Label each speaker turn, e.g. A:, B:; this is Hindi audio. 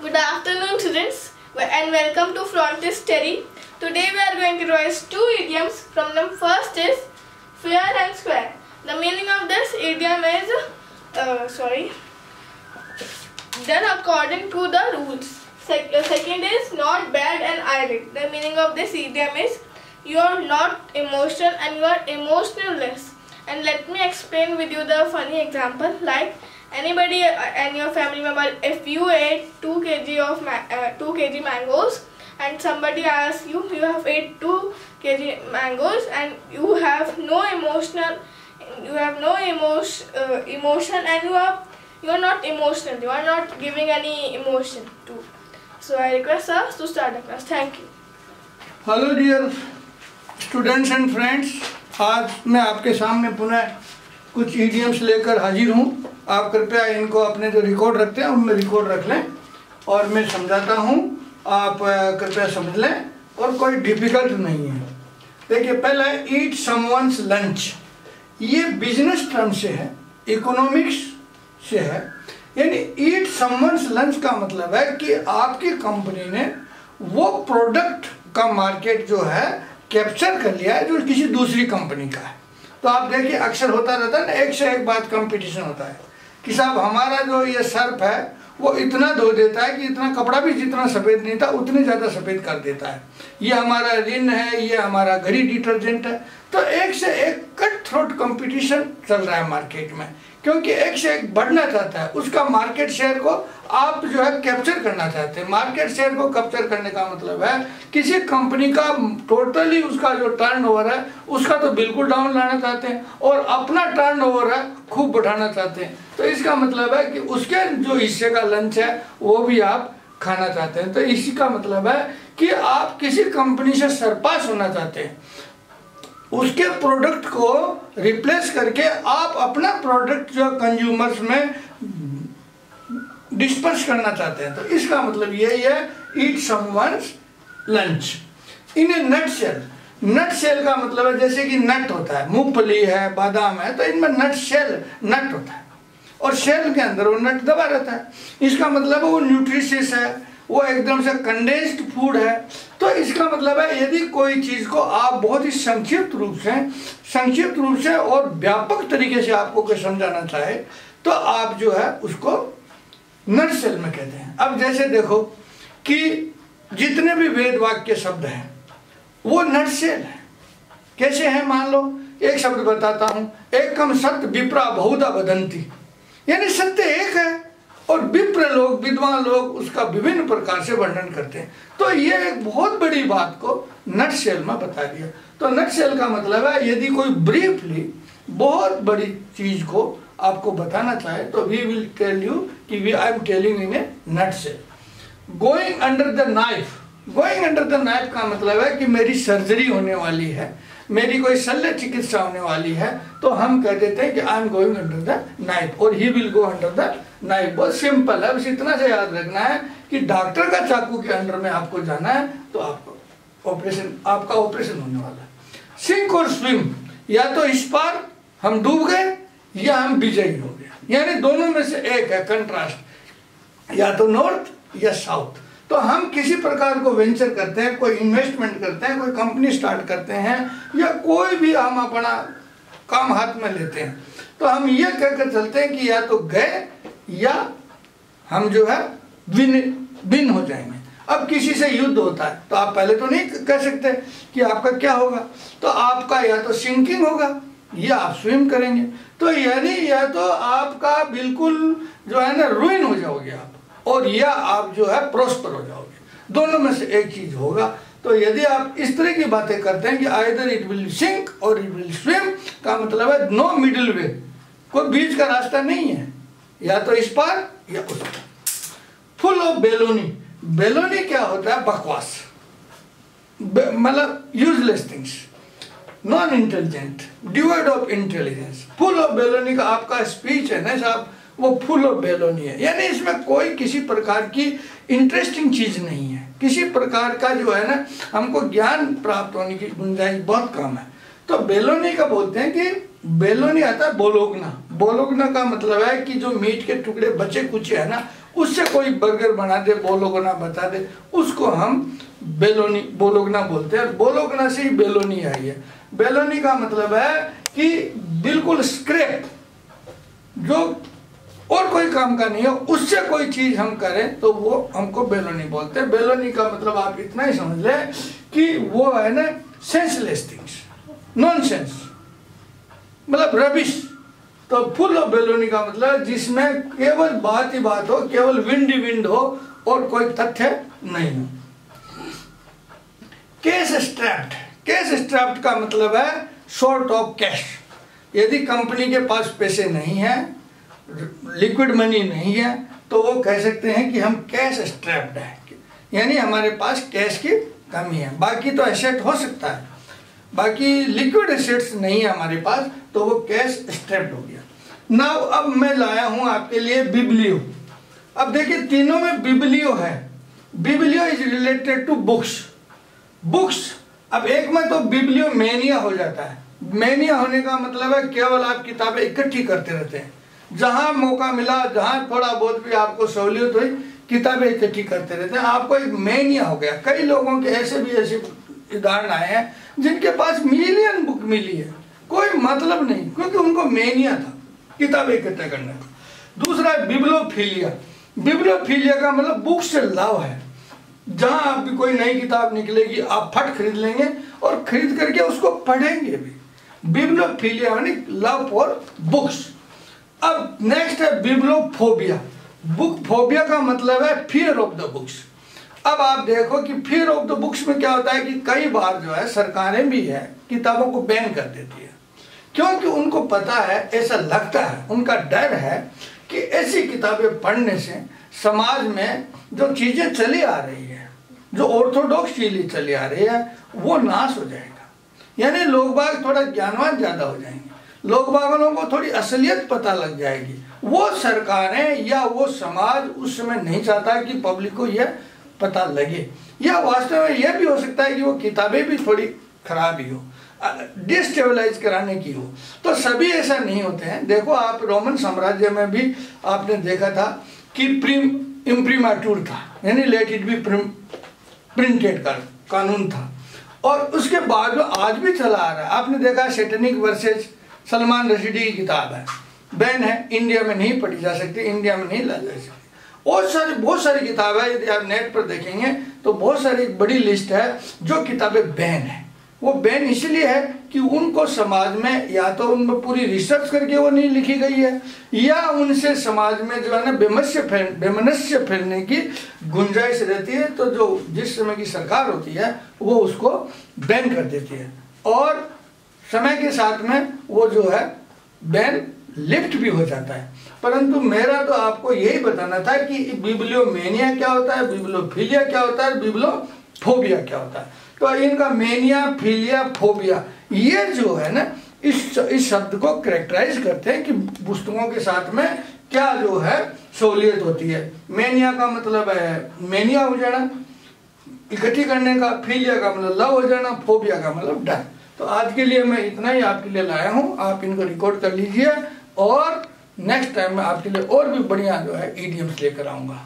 A: Good afternoon, students, and welcome to Frontis Study. Today we are going to revise two idioms. From them, first is fair and square. The meaning of this idiom is, uh, sorry, done according to the rules. The second is not bad and irate. The meaning of this idiom is you are not emotional and you are emotionless. And let me explain with you the funny example. Like anybody uh, and your family member, if you ate two kg of ma- uh, two kg mangoes, and somebody asks you, you have ate two kg mangoes, and you have no emotional, you have no emotion, uh, emotion, and you are you are not emotional. You are not giving any emotion to. So I request us to start the class. Thank you.
B: Hello dear students and friends आज मैं आपके सामने पुनः कुछ ईडियम्स लेकर हाजिर हूँ आप कृपया इनको अपने जो रिकॉर्ड रखते हैं, उनमें रिकॉर्ड रख लें। और मैं समझाता हूँ, आप कृपया समझ लें। और कोई डिफ़िकल्ट नहीं है। देखिए, पहला ईट समवंस लंच ये बिज़नेस टर्म से है इकोनॉमिक्स से है। यानी ईट समवंस लंच का मतलब है कि आपकी कंपनी ने वो प्रोडक्ट का मार्केट जो है कैप्चर कर लिया है, जो किसी दूसरी कंपनी का है। तो आप देखिए, अक्सर होता रहता है ना, एक से एक बात कंपटीशन होता है। कि साहब, हमारा जो ये सर्फ है, वो इतना धो देता है कि इतना कपड़ा भी जितना सफ़ेद नहीं था, उतने ज़्यादा सफ़ेद कर देता है। ये हमारा रिन है, ये हमारा घड़ी डिटर्जेंट है। तो एक से एक कट थ्रोट कंपटीशन चल रहा है मार्केट में। क्योंकि एक से एक बढ़ना चाहता है। उसका मार्केट शेयर को आप जो है कैप्चर करना चाहते हैं। मार्केट शेयर को कैप्चर करने का मतलब है किसी कंपनी का टोटली उसका जो टर्नओवर है, उसका तो बिल्कुल डाउन लाना चाहते हैं और अपना टर्नओवर है, खूब बढ़ाना चाहते हैं। तो इसका मतलब है कि उसके जो हिस्से का लंच है, वो भी आप खाना चाहते हैं। तो इसी का मतलब है कि आप किसी कंपनी से सरपास होना चाहते हैं। उसके प्रोडक्ट को रिप्लेस करके आप अपना प्रोडक्ट जो कंज्यूमर्स में डिस्पर्स करना चाहते हैं। तो इसका मतलब यही है eat someone's lunch in a nutshell nutshell का मतलब है जैसे कि नट होता है। मूंगफली है, बादाम है तो इनमें नट सेल नट होता है। और सेल के अंदर वो नट दबा रहता है। इसका मतलब वो न्यूट्रिशियस है। वो एकदम से कंडेंस्ड फ़ूड है। तो इसका मतलब है, यदि कोई चीज़ को आप बहुत ही संक्षिप्त रूप से, संक्षिप्त रूप से और व्यापक तरीके से आपको कोई समझाना चाहे तो आप जो है उसको नट सेल में कहते हैं। अब जैसे देखो कि जितने भी वेद वाक्य शब्द हैं, वो नट सेल है। कैसे हैं? मान लो, एक शब्द बताता हूँ, एकम सत्य विप्रा बहुधा बदंती यानी सत्य एक है। और विप्र लोग, विद्वान लोग उसका विभिन्न प्रकार से वर्णन करते हैं। तो ये एक बहुत बड़ी बात को नट सेल में बता दिया। तो नट सेल का मतलब है, यदि कोई ब्रीफली बहुत बड़ी चीज़ को आपको बताना चाहे तो वी विल टेल यू कि we I am telling in a nutshell going under the knife going under the knife का मतलब है कि मेरी सर्जरी होने वाली है, मेरी कोई शल्य चिकित्सा होने वाली है तो हम कह देते हैं कि I am going under the knife और he will go under the knife बहुत सिंपल है। बस इतना से याद रखना है कि डॉक्टर का चाकू के अंडर में आपको जाना है तो आपको ऑपरेशन आपका ऑपरेशन होने वाला है। सिंक और स्विम या तो इस पार हम डूब गए, या हम विजयी हो गए। यानी दोनों में से एक है कंट्रास्ट या तो नॉर्थ या साउथ तो हम किसी प्रकार को वेंचर करते हैं, कोई इन्वेस्टमेंट करते हैं, कोई कंपनी स्टार्ट करते हैं, या कोई भी हम अपना काम हाथ में लेते हैं। तो हम ये कहकर चलते हैं कि या तो गए या हम जो है विन विन हो जाएँगे। अब किसी से युद्ध होता है तो आप पहले तो नहीं कह सकते कि आपका क्या होगा। तो आपका या तो सिंकिंग होगा, या आप स्विम करेंगे। तो यानी या तो आपका बिल्कुल जो है ना रुइन हो जाओगे आप, और या आप जो है प्रोस्पर हो जाओगे। दोनों में से एक चीज़ होगा। तो यदि आप इस तरह की बातें करते हैं कि आइदर इट विल सिंक और इट विल स्विम का मतलब है नो मिडिल वे कोई बीच का रास्ता नहीं है। या तो इस पर या उस पार। Full of बेलोनी। बेलोनी क्या होता है? बकवास। मतलब useless things non intelligent divide of intelligence full of baloney का आपका स्पीच है ना साहब? वो फुल ऑफ़ बेलोनी है। यानी इसमें कोई किसी प्रकार की इंटरेस्टिंग चीज़ नहीं है। किसी प्रकार का जो है ना, हमको ज्ञान प्राप्त होने की गुंजाइश बहुत कम है। तो बेलोनी का बोलते हैं कि बेलोनी आता है, बोलोगना। बोलोगना का मतलब है कि जो मीट के टुकड़े बचे कुचे है ना, उससे कोई बर्गर बना दे, बोलोगना बता दे, उसको हम बेलोनी, बोलोगना बोलते हैं। बोलोगना से ही बेलोनी आई है। बेलोनी का मतलब है कि बिल्कुल स्क्रैप जो और कोई काम का नहीं है, उससे कोई चीज़ हम करें तो वो हमको बेलोनी बोलते हैं। बेलोनी का मतलब आप इतना ही समझ ले कि वो है ना सेंसलेस थिंग्स नॉन सेंस मतलब रबिश तो फुल ऑफ़ बेलोनी का मतलब जिसमें केवल बात ही बात हो, केवल विंड विंड हो और कोई तथ्य नहीं हो। केस स्ट्रैप्ड केस स्ट्रैप्ड का मतलब है शॉर्ट ऑफ़ कैश यदि कंपनी के पास पैसे नहीं है लिक्विड मनी नहीं है तो वो कह सकते हैं कि हम कैश स्ट्रैप्ड है। यानी हमारे पास कैश की कमी है। बाकी तो एसेट हो सकता है। बाकी लिक्विड एसेट्स नहीं है हमारे पास तो वो कैश स्ट्रैप्ड हो गया। नाउ अब मैं लाया हूँ आपके लिए बिबलियो अब देखिए, तीनों में बिबलियो है। Biblio is related to books books अब एक में तो बिबलियो मेनिया हो जाता है। मेनिया होने का मतलब है केवल आप किताबें इकट्ठी करते रहते हैं। जहाँ मौका मिला, जहाँ थोड़ा बहुत भी आपको सहूलियत हुई, किताबें इकट्ठी करते रहते हैं। आपको एक मेनिया हो गया। कई लोगों के ऐसे भी ऐसे उदाहरण आए हैं, जिनके पास मिलियन बुक मिली है। कोई मतलब नहीं, क्योंकि उनको मेनिया था, किताबें इकट्ठा करने। का दूसरा है बिब्लोफीलिया बिब्लोफीलिया का मतलब बुक से लव है। जहाँ आप भी कोई नई किताब निकलेगी, आप फट खरीद लेंगे और खरीद करके उसको पढ़ेंगे भी। बिब्लोफीलिया यानी लव फॉर बुक्स। अब नेक्स्ट है बिब्लोफोबिया बुक फोबिया का मतलब है फियर ऑफ़ द बुक्स अब आप देखो कि फियर ऑफ़ द बुक्स में क्या होता है कि कई बार जो है सरकारें भी है, किताबों को बैन कर देती है। क्योंकि उनको पता है, ऐसा लगता है, उनका डर है कि ऐसी किताबें पढ़ने से समाज में जो चीज़ें चली आ रही है, जो ऑर्थोडॉक्स चीज़ें चली आ रही है, वो नाश हो जाएगा। यानी लोग बाग थोड़ा ज्ञानवान ज़्यादा हो जाएँगे। लोग बागों को थोड़ी असलियत पता लग जाएगी। वो सरकारें या वो समाज उस समय नहीं चाहता कि पब्लिक को यह पता लगे। या वास्तव में यह भी हो सकता है कि वो किताबें भी थोड़ी खराब ही हो। डिस्टेबलाइज कराने की हो। तो सभी ऐसा नहीं होते हैं। देखो, आप रोमन साम्राज्य में भी आपने देखा था कि प्रीम इम्प्रीमाटूर था। यानी लेट इट बी प्रिंटेड का कानून था। और उसके बाद जो आज भी चला आ रहा है। आपने देखा सेटनिक वर्सेज सलमान रशीदी की किताब है। बैन है इंडिया में नहीं पढ़ी जा सकती इंडिया में नहीं ला जा सकती। और सारी, बहुत सारी किताबें यदि आप नेट पर देखेंगे तो बहुत सारी एक बड़ी लिस्ट है, जो किताबें बैन है। वो बैन इसलिए है कि उनको समाज में या तो उनमें पूरी रिसर्च करके वो नहीं लिखी गई है, या उनसे समाज में जो है ना बेमस्य फैल, बेमनस्य फैलने की गुंजाइश रहती है तो जो जिस समय की सरकार होती है, वो उसको बैन कर देती है। और समय के साथ में वो जो है, बैन लिफ्ट भी हो जाता है। परंतु मेरा तो आपको यही बताना था कि बिब्लियोमेनिया क्या होता है, बिब्लोफिलिया क्या होता है, बिब्लोफोबिया क्या होता है। तो इनका मेनिया, फिलिया, फोबिया, ये जो है ना, इस इस शब्द को करेक्टराइज करते हैं कि पुस्तकों के साथ में क्या जो है सहूलियत होती है। मेनिया का मतलब है, मेनिया हो जाना, इकट्ठी करने का, फिलिया का मतलब लव हो जाना, फोबिया का मतलब डर तो आज के लिए मैं इतना ही, आपके लिए लाया हूँ। आप इनको रिकॉर्ड कर लीजिए और नेक्स्ट टाइम मैं आपके लिए और भी बढ़िया जो है ईडीएम्स लेकर आऊँगा।